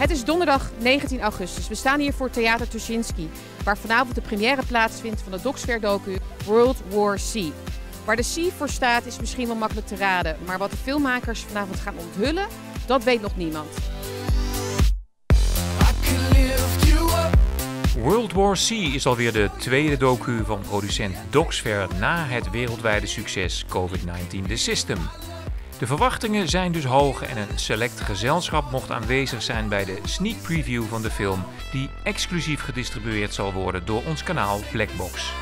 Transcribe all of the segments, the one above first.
Het is donderdag 19 augustus. We staan hier voor Theater Tuschinski, waar vanavond de première plaatsvindt van de Docsfair-docu World War C. Waar de C voor staat is misschien wel makkelijk te raden, maar wat de filmmakers vanavond gaan onthullen, dat weet nog niemand. World War C is alweer de tweede docu van producent Docsfair na het wereldwijde succes COVID-19 The System. De verwachtingen zijn dus hoog en een select gezelschap mocht aanwezig zijn bij de sneak preview van de film, die exclusief gedistribueerd zal worden door ons kanaal Blackbox.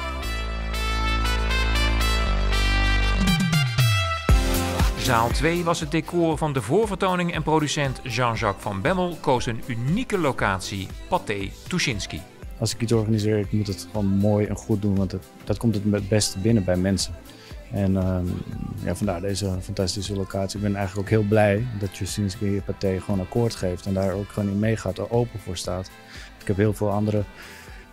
Zaal 2 was het decor van de voorvertoning en producent Jean-Jacques van Bemmel koos een unieke locatie, Pathé Tuschinski. Als ik iets organiseer, ik moet het gewoon mooi en goed doen, want dat komt het beste binnen bij mensen. En uh, ja, vandaar deze fantastische locatie. Ik ben eigenlijk ook heel blij dat Tuschinski Pathé gewoon akkoord geeft en daar ook gewoon in meegaat, er open voor staat. Ik heb heel veel andere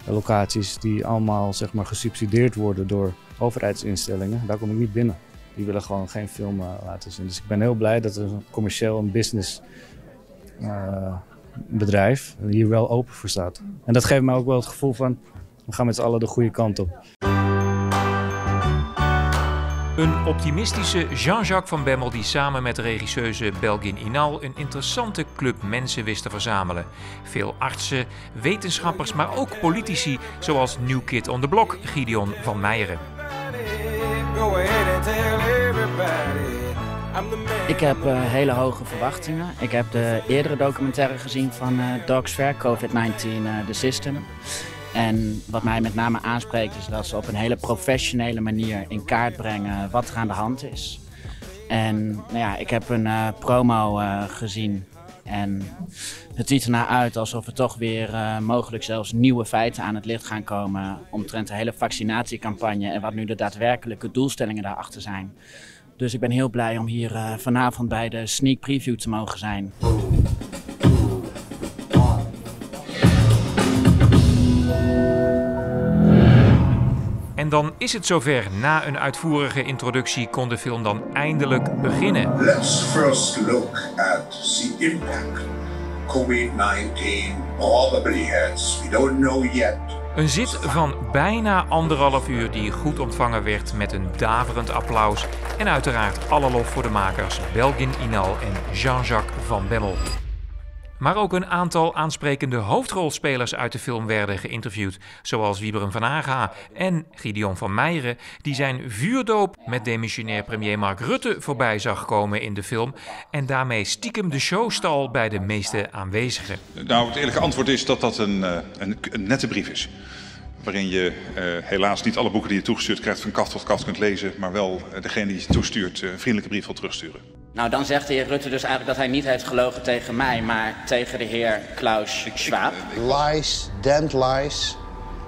locaties die allemaal zeg maar, gesubsidieerd worden door overheidsinstellingen. Daar kom ik niet binnen. Die willen gewoon geen film uh, laten zien. Dus ik ben heel blij dat een commercieel en business uh, bedrijf hier wel open voor staat. En dat geeft mij ook wel het gevoel van, we gaan met z'n allen de goede kant op. Een optimistische Jean-Jacques van Bemmel die samen met regisseuse Belgin Inal een interessante club mensen wist te verzamelen. Veel artsen, wetenschappers, maar ook politici zoals New Kid on the Block Gideon van Meijeren. Ik heb uh, hele hoge verwachtingen. Ik heb de eerdere documentaire gezien van uh, Dogs Fair, COVID-19, uh, The System. En wat mij met name aanspreekt is dat ze op een hele professionele manier in kaart brengen wat er aan de hand is. En nou ja, ik heb een promo gezien en het ziet ernaar uit alsof er toch weer mogelijk zelfs nieuwe feiten aan het licht gaan komen omtrent de hele vaccinatiecampagne en wat nu de daadwerkelijke doelstellingen daarachter zijn. Dus ik ben heel blij om hier vanavond bij de sneak preview te mogen zijn. En dan is het zover. Na een uitvoerige introductie kon de film dan eindelijk beginnen. Let's first look at the impact COVID-19 probably has. We don't know yet. Een zit van bijna anderhalf uur die goed ontvangen werd met een daverend applaus en uiteraard alle lof voor de makers Belgin Inal en Jean-Jacques van Bemmel. Maar ook een aantal aansprekende hoofdrolspelers uit de film werden geïnterviewd, zoals Wieberen van Haga en Gideon van Meijeren, die zijn vuurdoop met demissionair premier Mark Rutte voorbij zag komen in de film en daarmee stiekem de show stal bij de meeste aanwezigen. Nou, het eerlijke antwoord is dat dat een, eh, een nette brief is waarin je uh, helaas niet alle boeken die je toegestuurd krijgt van kaft tot kaft kunt lezen, maar wel uh, degene die je toestuurt uh, een vriendelijke brief wil terugsturen. Nou, dan zegt de heer Rutte dus eigenlijk dat hij niet heeft gelogen tegen mij, maar tegen de heer Klaus Schwab. Lies, damned lies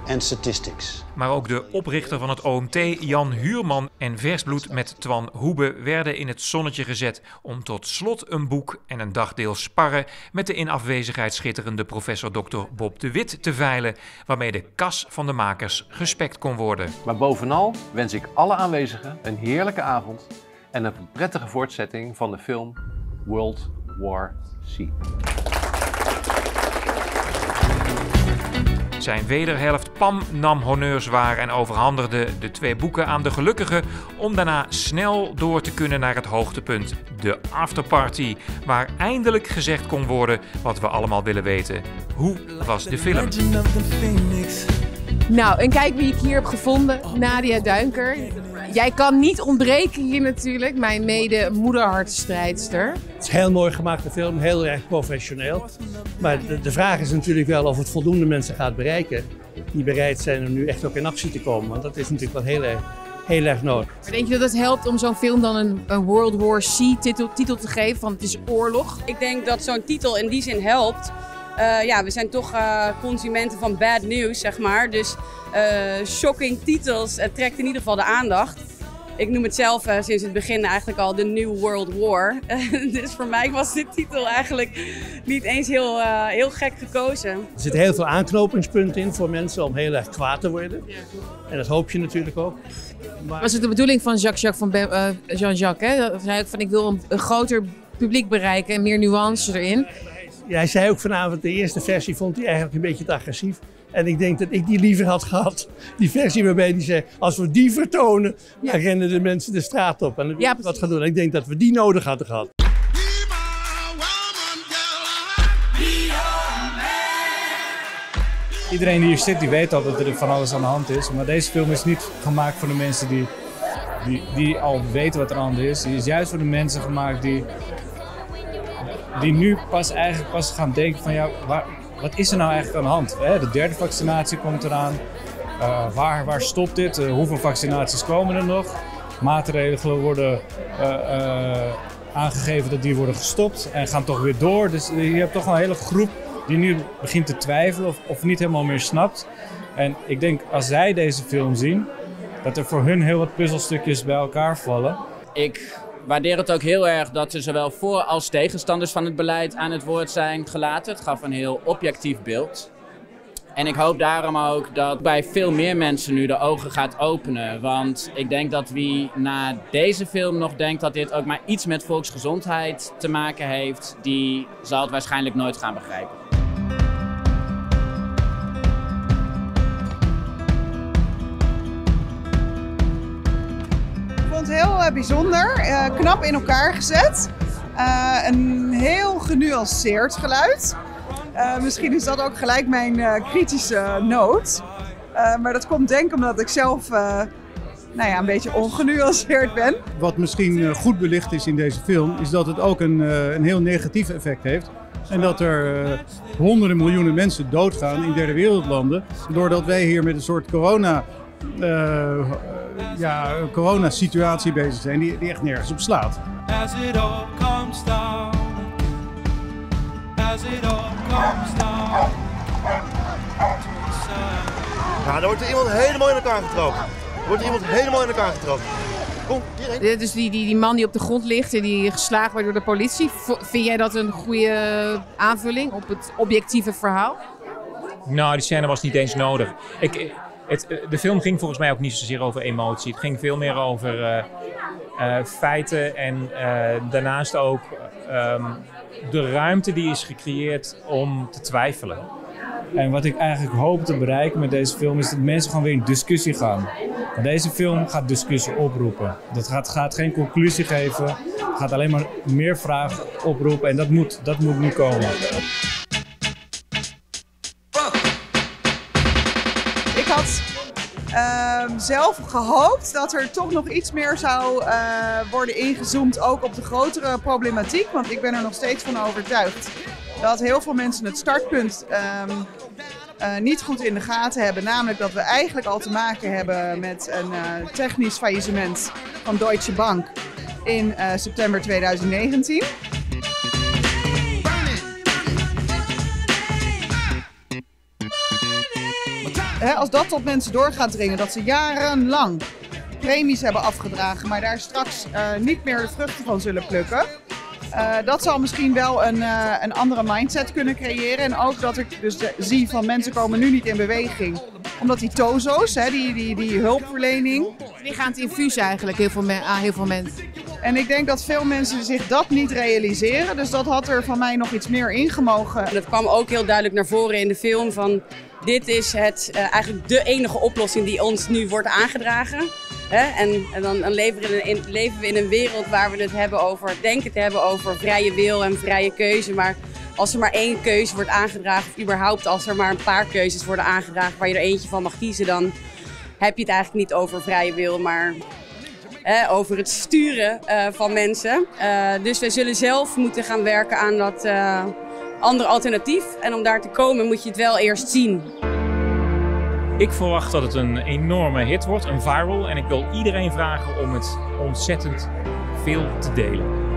and statistics. Maar ook de oprichter van het OMT, Jan Huurman en Versbloed met Twan Hoebe werden in het zonnetje gezet om tot slot een boek en een dagdeel sparren met de in afwezigheid schitterende professor Dr. Bob de Wit te veilen, waarmee de kas van de makers gespekt kon worden. Maar bovenal wens ik alle aanwezigen een heerlijke avond en een prettige voortzetting van de film World War C. Zijn wederhelft Pam nam honneurs waar en overhandigde de twee boeken aan de gelukkigen om daarna snel door te kunnen naar het hoogtepunt, de afterparty, waar eindelijk gezegd kon worden wat we allemaal willen weten. Hoe was de film? Nou, en kijk wie ik hier heb gevonden, Nadia Duinker. Jij kan niet ontbreken hier natuurlijk, mijn mede-moederhartstrijdster. Het is een heel mooi gemaakte film, heel erg professioneel. Maar de, de vraag is natuurlijk wel of het voldoende mensen gaat bereiken die bereid zijn om nu echt ook in actie te komen. Want dat is natuurlijk wel heel erg, heel erg nodig. Maar denk je dat het helpt om zo'n film dan een, een World War C titel, titel te geven? Van het is oorlog. Ik denk dat zo'n titel in die zin helpt. Uh, ja, we zijn toch uh, consumenten van bad news, zeg maar. Dus uh, shocking titels trekt in ieder geval de aandacht. Ik noem het zelf sinds het begin eigenlijk al de New World War. dus voor mij was dit titel eigenlijk niet eens heel, heel gek gekozen. Er zitten heel veel aanknopingspunten in voor mensen om heel erg kwaad te worden. Ja. En dat hoop je natuurlijk ook. Maar... Was het de bedoeling van Jacques-Jacques van Jean-Jacques? Hè? Dat zei ook van ik wil een, een groter publiek bereiken en meer nuance erin. Hij zei ook vanavond, de eerste versie vond hij eigenlijk een beetje te agressief. En ik denk dat ik die liever had gehad. Die versie waarbij hij zei, als we die vertonen, dan rennen de mensen de straat op. En ja, wat gaan doen. En ik denk dat we die nodig hadden gehad. Iedereen die hier zit, die weet al dat er van alles aan de hand is. Maar deze film is niet gemaakt voor de mensen die, die, die al weten wat er aan de hand is. Die is juist voor de mensen gemaakt die, die nu pas eigenlijk pas gaan denken van ja, wat is er nou eigenlijk aan de hand? De derde vaccinatie komt eraan. Uh, waar, waar stopt dit? Uh, hoeveel vaccinaties komen er nog? Maatregelen worden uh, aangegeven dat die worden gestopt en gaan toch weer door. Dus je hebt toch een hele groep die nu begint te twijfelen of, of niet helemaal meer snapt. En ik denk als zij deze film zien, dat er voor hun heel wat puzzelstukjes bij elkaar vallen. Ik waardeer het ook heel erg dat er zowel voor als tegenstanders van het beleid aan het woord zijn gelaten. Het gaf een heel objectief beeld. En ik hoop daarom ook dat bij veel meer mensen nu de ogen gaat openen. Want ik denk dat wie na deze film nog denkt dat dit ook maar iets met volksgezondheid te maken heeft, die zal het waarschijnlijk nooit gaan begrijpen. Bijzonder, uh, knap in elkaar gezet. Uh, een heel genuanceerd geluid. misschien is dat ook gelijk mijn kritische noot. maar dat komt denk ik omdat ik zelf nou ja, een beetje ongenuanceerd ben. Wat misschien goed belicht is in deze film, is dat het ook een, een heel negatief effect heeft. En dat er honderden miljoenen mensen doodgaan in derde wereldlanden. Doordat wij hier met een soort corona ja, coronasituatie bezig zijn die, die echt nergens op slaat. As it all comes down, as it all comes down. Ja, er wordt er iemand helemaal in elkaar getrapt. Er wordt iemand helemaal in elkaar getrapt. Kom, hierheen. Dus die, die, die man die op de grond ligt en die geslagen wordt door de politie. Vind jij dat een goede aanvulling op het objectieve verhaal? Nou, die scène was niet eens nodig. Ik, het, eh, de film ging volgens mij ook niet zozeer over emotie. Het ging veel meer over uh, uh, feiten en daarnaast ook um, de ruimte die is gecreëerd om te twijfelen. En wat ik eigenlijk hoop te bereiken met deze film is dat mensen gewoon weer in discussie gaan. deze film gaat discussie oproepen. Dat gaat, gaat geen conclusie geven, gaat alleen maar meer vragen oproepen en dat moet, dat moet nu komen. Zelf gehoopt dat er toch nog iets meer zou uh, worden ingezoomd, ook op de grotere problematiek. Want ik ben er nog steeds van overtuigd dat heel veel mensen het startpunt um, uh, niet goed in de gaten hebben. Namelijk dat we eigenlijk al te maken hebben met een uh, technisch faillissement van Deutsche Bank in september 2019. Als dat tot mensen door gaat dringen, dat ze jarenlang premies hebben afgedragen, maar daar straks uh, niet meer de vruchten van zullen plukken. Uh, dat zal misschien wel een, uh, een andere mindset kunnen creëren. En ook dat ik dus zie van mensen komen nu niet in beweging. Omdat die tozo's, hè, die, die, die hulpverlening... Die gaan het infuus eigenlijk, heel veel, aan heel veel mensen. En ik denk dat veel mensen zich dat niet realiseren. Dus dat had er van mij nog iets meer ingemogen. Dat kwam ook heel duidelijk naar voren in de film van dit is het, uh, eigenlijk de enige oplossing die ons nu wordt aangedragen. Hè? En, en, dan, dan leven, we in, leven, we in een wereld waar we het hebben over, denken te hebben over vrije wil en vrije keuze. Maar als er maar één keuze wordt aangedragen, of überhaupt als er maar een paar keuzes worden aangedragen waar je er eentje van mag kiezen, dan heb je het eigenlijk niet over vrije wil, maar over het sturen uh, van mensen. Uh, dus we zullen zelf moeten gaan werken aan dat ander alternatief. En om daar te komen moet je het wel eerst zien. Ik verwacht dat het een enorme hit wordt, een viral. En ik wil iedereen vragen om het ontzettend veel te delen.